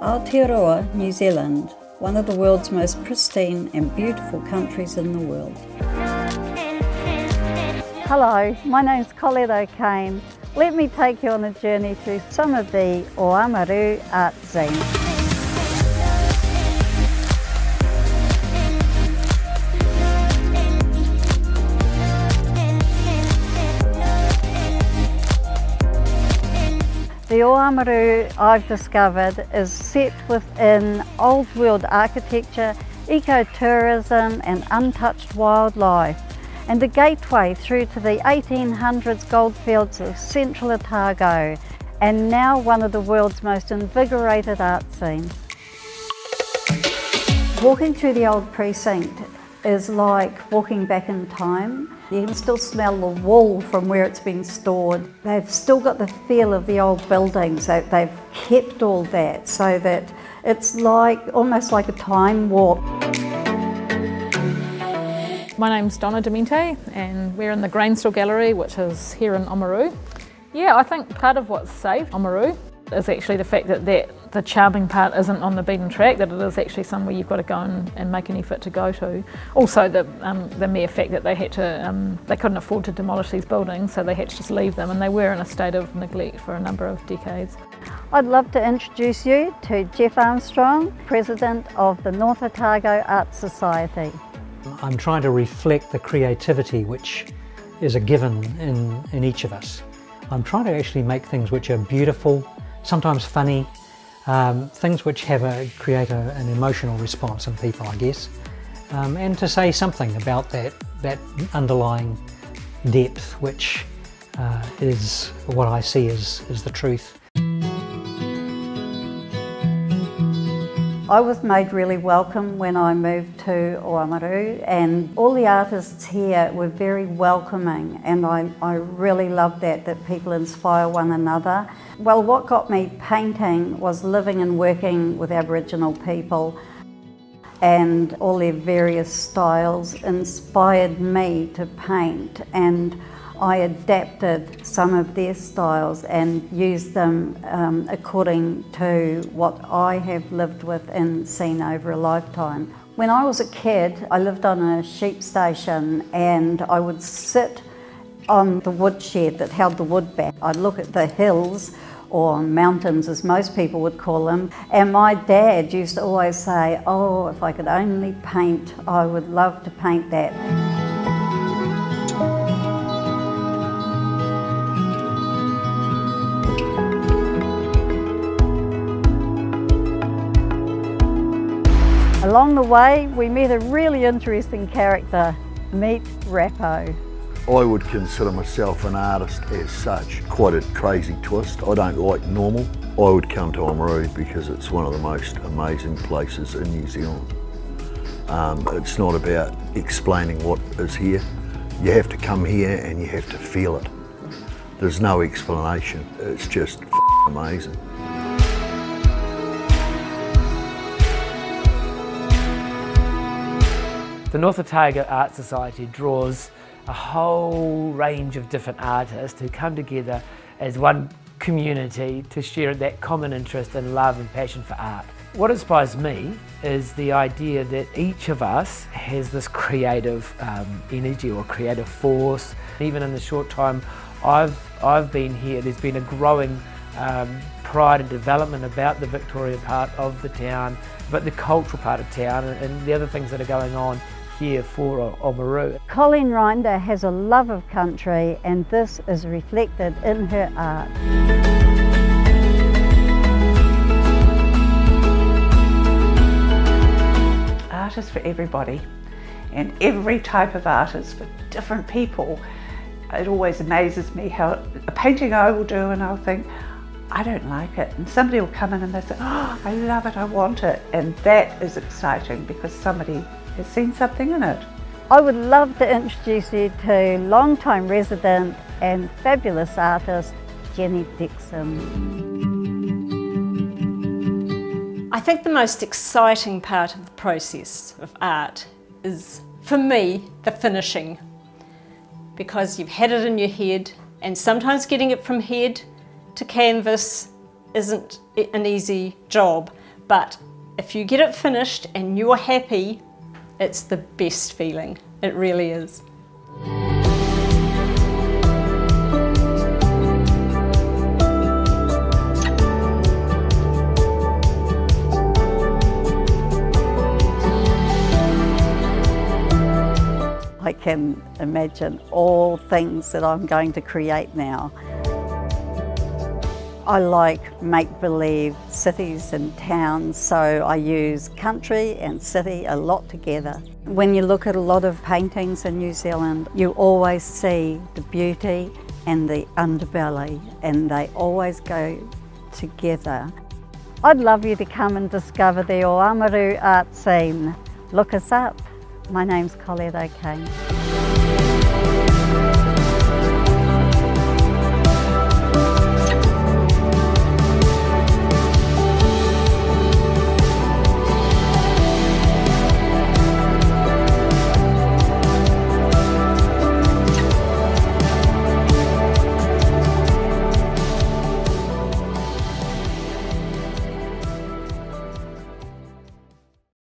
Aotearoa, New Zealand, one of the world's most pristine and beautiful countries in the world. Hello, my name is Colette O'Kane. Let me take you on a journey through some of the Oamaru art scenes. The Oamaru I've discovered is set within old world architecture, ecotourism and untouched wildlife and the gateway through to the 1800s goldfields of central Otago and now one of the world's most invigorated art scenes. Walking through the old precinct is like walking back in time. You can still smell the wool from where it's been stored. They've still got the feel of the old buildings. They've kept all that so that it's like almost like a time warp. My name's Donna Demente and we're in the Grainstore Gallery which is here in Oamaru. Yeah, I think part of what's saved Oamaru is actually the fact that, that the charming part isn't on the beaten track, that it is actually somewhere you've got to go and, and make an effort to go to. Also the, um, the mere fact that they had to, um, they couldn't afford to demolish these buildings so they had to just leave them and they were in a state of neglect for a number of decades. I'd love to introduce you to Jeff Armstrong, President of the North Otago Art Society. I'm trying to reflect the creativity which is a given in, in each of us. I'm trying to actually make things which are beautiful, sometimes funny, um, things which have a, create a, an emotional response in people, I guess, um, and to say something about that, that underlying depth, which uh, is what I see as, as the truth. I was made really welcome when I moved to Oamaru and all the artists here were very welcoming and I, I really love that, that people inspire one another. Well, what got me painting was living and working with Aboriginal people and all their various styles inspired me to paint and I adapted some of their styles and used them um, according to what I have lived with and seen over a lifetime. When I was a kid, I lived on a sheep station and I would sit on the woodshed that held the wood back. I'd look at the hills or mountains as most people would call them. And my dad used to always say, oh, if I could only paint, I would love to paint that. Along the way, we met a really interesting character, meet Rappo. I would consider myself an artist as such. Quite a crazy twist. I don't like normal. I would come to Oamaru because it's one of the most amazing places in New Zealand. Um, it's not about explaining what is here. You have to come here and you have to feel it. There's no explanation. It's just amazing. The North Otago Art Society draws a whole range of different artists who come together as one community to share that common interest and love and passion for art. What inspires me is the idea that each of us has this creative um, energy or creative force. Even in the short time I've, I've been here, there's been a growing um, pride and development about the Victoria part of the town, but the cultural part of town and, and the other things that are going on here for Oamaru. Colleen Rinder has a love of country and this is reflected in her art. Art is for everybody and every type of art is for different people. It always amazes me how a painting I will do and I'll think, I don't like it. And somebody will come in and they say, oh, I love it, I want it. And that is exciting because somebody has seen something in it. I would love to introduce you to long-time resident and fabulous artist Jenny Dixon. I think the most exciting part of the process of art is, for me, the finishing. Because you've had it in your head and sometimes getting it from head to canvas isn't an easy job. But if you get it finished and you're happy, it's the best feeling. It really is. I can imagine all things that I'm going to create now. I like make-believe cities and towns, so I use country and city a lot together. When you look at a lot of paintings in New Zealand, you always see the beauty and the underbelly, and they always go together. I'd love you to come and discover the Oamaru art scene. Look us up. My name's Colette O'Kane.